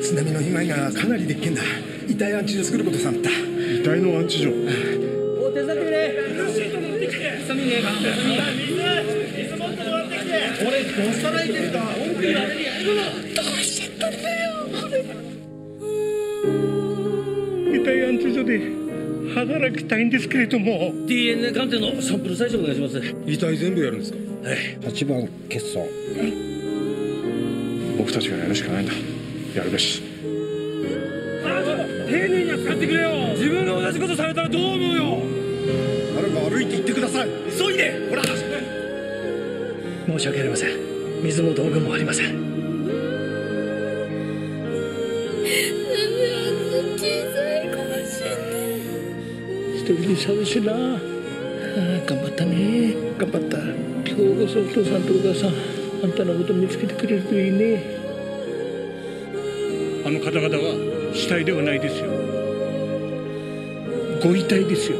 津波の被害がかなりでっけんだ。遺体安置所作ることさった。遺体の安置所。お手伝ってくれ。シート持ってきて水水もっともらってきて俺どうしたらいけるか本当にあれ。にやるの遺体安置所で働きたいんですけれども。DNA 鑑定のサンプル採取お願いします。遺体全部やるんですか？はい。8番欠損。僕たちがやるしかないんだ。やるべし。丁寧に扱ってくれよ。自分が同じことされたらどう思うよ。誰か歩いて行ってください。急いで。ほら。申し訳ありません。水も道具もありません一人で寂しいな。ああ頑張ったね。頑張った。今日こそお父さんとお母さんあんたのこと見つけてくれるといいね。あの方々は死体ではないですよ。ご遺体ですよ